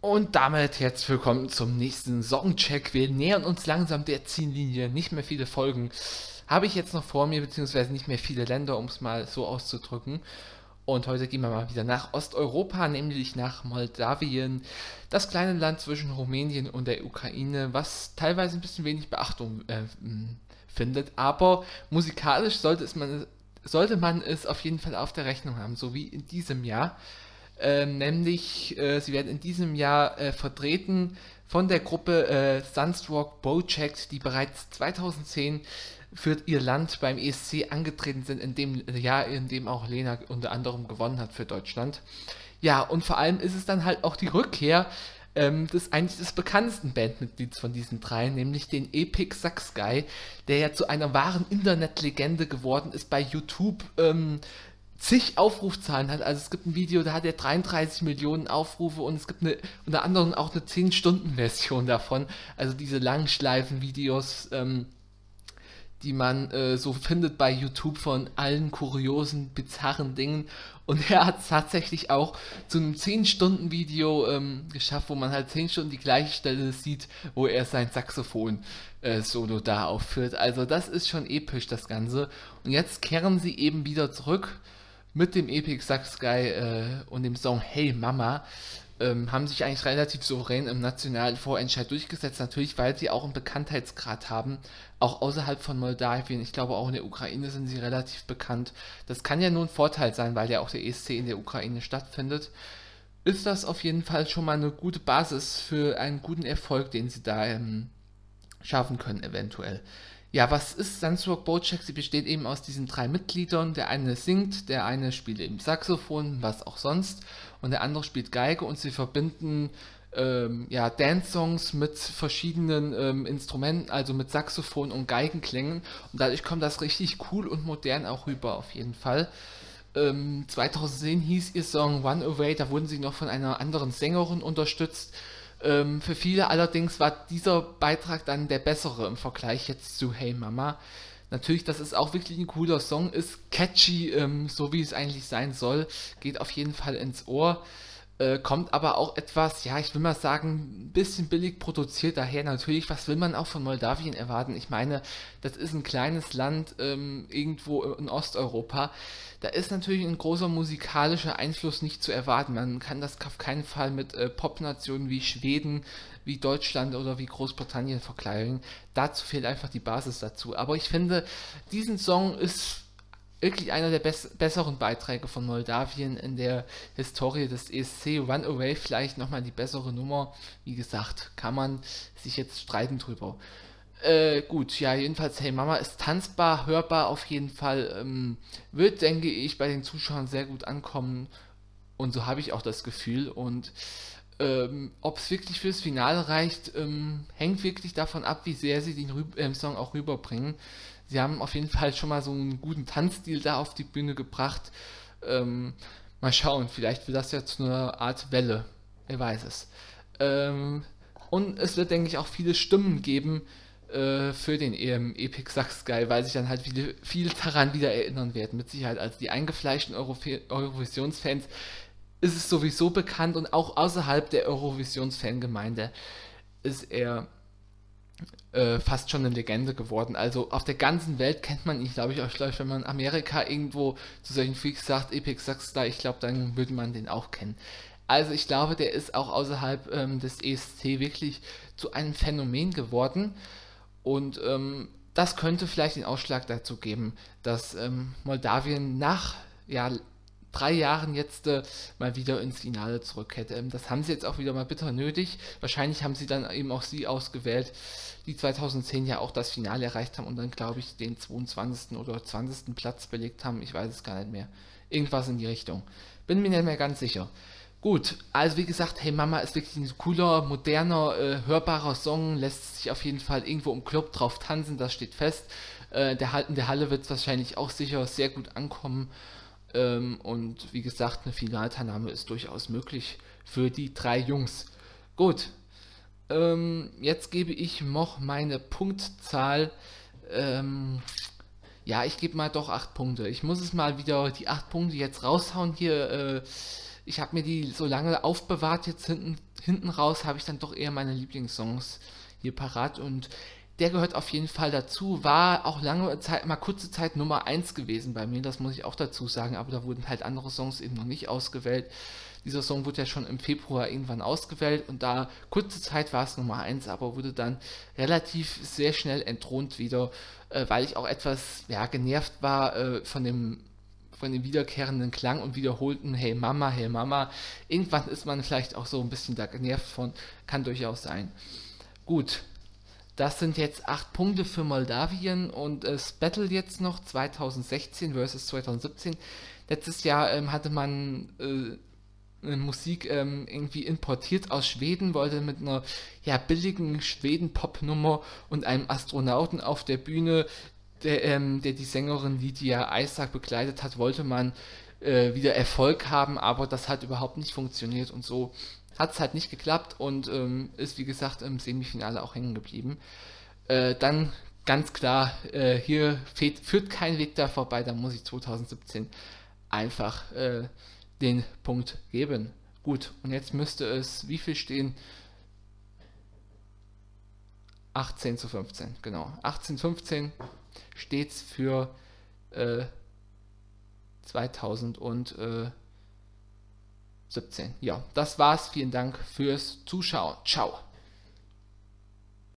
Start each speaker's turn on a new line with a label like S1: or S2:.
S1: Und damit herzlich willkommen zum nächsten Songcheck. Wir nähern uns langsam der Ziellinie. Nicht mehr viele Folgen habe ich jetzt noch vor mir, beziehungsweise nicht mehr viele Länder, um es mal so auszudrücken. Und heute gehen wir mal wieder nach Osteuropa, nämlich nach Moldawien, das kleine Land zwischen Rumänien und der Ukraine, was teilweise ein bisschen wenig Beachtung äh, findet. Aber musikalisch sollte, man, sollte man es auf jeden Fall auf der Rechnung haben, so wie in diesem Jahr. Ähm, nämlich, äh, sie werden in diesem Jahr äh, vertreten von der Gruppe äh, Sunstroke Boject, die bereits 2010 für ihr Land beim ESC angetreten sind, in dem Jahr, in dem auch Lena unter anderem gewonnen hat für Deutschland. Ja, und vor allem ist es dann halt auch die Rückkehr ähm, des eigentlich des bekanntesten Bandmitglieds von diesen drei, nämlich den Epic Sax Guy, der ja zu einer wahren Internetlegende geworden ist bei YouTube. Ähm, zig Aufrufzahlen hat. Also es gibt ein Video, da hat er 33 Millionen Aufrufe und es gibt eine, unter anderem auch eine 10-Stunden-Version davon. Also diese Langschleifen-Videos, ähm, die man äh, so findet bei YouTube von allen kuriosen, bizarren Dingen. Und er hat es tatsächlich auch zu einem 10-Stunden-Video ähm, geschafft, wo man halt 10 Stunden die gleiche Stelle sieht, wo er sein Saxophon-Solo äh, da aufführt. Also das ist schon episch, das Ganze. Und jetzt kehren sie eben wieder zurück mit dem Epic Sax Guy äh, und dem Song Hey Mama ähm, haben sich eigentlich relativ souverän im nationalen Vorentscheid durchgesetzt, natürlich weil sie auch einen Bekanntheitsgrad haben, auch außerhalb von Moldawien. Ich glaube auch in der Ukraine sind sie relativ bekannt. Das kann ja nur ein Vorteil sein, weil ja auch der ESC in der Ukraine stattfindet. Ist das auf jeden Fall schon mal eine gute Basis für einen guten Erfolg, den sie da ähm, schaffen können, eventuell. Ja, was ist Sunstroke Bojack? Sie besteht eben aus diesen drei Mitgliedern. Der eine singt, der eine spielt eben Saxophon, was auch sonst, und der andere spielt Geige und sie verbinden ähm, ja, Dance-Songs mit verschiedenen ähm, Instrumenten, also mit Saxophon und Geigenklängen. Und dadurch kommt das richtig cool und modern auch rüber, auf jeden Fall. Ähm, 2010 hieß ihr Song One Away, da wurden sie noch von einer anderen Sängerin unterstützt. Ähm, für viele allerdings war dieser Beitrag dann der bessere im Vergleich jetzt zu Hey Mama. Natürlich, dass es auch wirklich ein cooler Song ist, catchy, ähm, so wie es eigentlich sein soll, geht auf jeden Fall ins Ohr. Äh, kommt aber auch etwas, ja, ich will mal sagen, ein bisschen billig produziert daher. Natürlich, was will man auch von Moldawien erwarten? Ich meine, das ist ein kleines Land ähm, irgendwo in Osteuropa. Da ist natürlich ein großer musikalischer Einfluss nicht zu erwarten. Man kann das auf keinen Fall mit äh, Popnationen wie Schweden, wie Deutschland oder wie Großbritannien vergleichen. Dazu fehlt einfach die Basis dazu. Aber ich finde, diesen Song ist wirklich einer der besseren Beiträge von Moldawien in der Historie des ESC. One Away vielleicht nochmal die bessere Nummer. Wie gesagt, kann man sich jetzt streiten drüber. Äh, gut, ja, jedenfalls, Hey Mama ist tanzbar, hörbar auf jeden Fall. Ähm, wird, denke ich, bei den Zuschauern sehr gut ankommen. Und so habe ich auch das Gefühl. Und ähm, ob es wirklich fürs Finale reicht, ähm, hängt wirklich davon ab, wie sehr sie den Rü äh, Song auch rüberbringen. Sie haben auf jeden Fall schon mal so einen guten Tanzstil da auf die Bühne gebracht. Ähm, mal schauen, vielleicht wird das ja zu einer Art Welle. Wer weiß es. Ähm, und es wird, denke ich, auch viele Stimmen geben äh, für den EM Epic Sax Guy, weil sich dann halt viele, viele daran wieder erinnern werden. Mit Sicherheit als die eingefleischten Eurovisionsfans ist es sowieso bekannt und auch außerhalb der Eurovisions-Fangemeinde ist er äh, fast schon eine Legende geworden. Also auf der ganzen Welt kennt man ihn, glaube ich, auch wenn man Amerika irgendwo zu solchen Freaks sagt, Epic Saxstar, ich glaube, dann würde man den auch kennen. Also ich glaube, der ist auch außerhalb ähm, des ESC wirklich zu einem Phänomen geworden und ähm, das könnte vielleicht den Ausschlag dazu geben, dass ähm, Moldawien nach ja, drei Jahren jetzt äh, mal wieder ins Finale zurückkehrt. Ähm, das haben sie jetzt auch wieder mal bitter nötig. Wahrscheinlich haben sie dann eben auch sie ausgewählt, die 2010 ja auch das Finale erreicht haben und dann, glaube ich, den 22. oder 20. Platz belegt haben. Ich weiß es gar nicht mehr. Irgendwas in die Richtung. Bin mir nicht mehr ganz sicher. Gut, also wie gesagt, Hey Mama ist wirklich ein cooler, moderner, äh, hörbarer Song, lässt sich auf jeden Fall irgendwo im Club drauf tanzen, das steht fest. Äh, der, in der Halle wird es wahrscheinlich auch sicher sehr gut ankommen. Ähm, und wie gesagt, eine Finalteilnahme ist durchaus möglich für die drei Jungs. Gut, ähm, jetzt gebe ich noch meine Punktzahl. Ähm, ja, ich gebe mal doch 8 Punkte. Ich muss es mal wieder die 8 Punkte jetzt raushauen hier. Äh, ich habe mir die so lange aufbewahrt jetzt hinten hinten raus habe ich dann doch eher meine Lieblingssongs hier parat und der gehört auf jeden Fall dazu, war auch lange Zeit, mal kurze Zeit Nummer 1 gewesen bei mir, das muss ich auch dazu sagen, aber da wurden halt andere Songs eben noch nicht ausgewählt. Dieser Song wurde ja schon im Februar irgendwann ausgewählt und da kurze Zeit war es Nummer 1, aber wurde dann relativ sehr schnell entthront wieder, äh, weil ich auch etwas ja, genervt war äh, von dem von dem wiederkehrenden Klang und wiederholten Hey Mama, Hey Mama. Irgendwann ist man vielleicht auch so ein bisschen da genervt von, kann durchaus sein. Gut, das sind jetzt acht Punkte für Moldawien und es Battle jetzt noch 2016 versus 2017. Letztes Jahr ähm, hatte man äh, Musik ähm, irgendwie importiert aus Schweden, wollte mit einer ja, billigen Schweden-Pop-Nummer und einem Astronauten auf der Bühne, der, ähm, der die Sängerin Lydia Isaac begleitet hat, wollte man äh, wieder Erfolg haben, aber das hat überhaupt nicht funktioniert und so hat es halt nicht geklappt und ähm, ist wie gesagt im Semifinale auch hängen geblieben. Äh, dann ganz klar, äh, hier fehlt, führt kein Weg da vorbei, da muss ich 2017 einfach äh, den Punkt geben. Gut, und jetzt müsste es, wie viel stehen? 18 zu 15, genau. 18 zu 15 steht für äh, 2000 und äh, 17. Ja, das war's. Vielen Dank fürs Zuschauen. Ciao.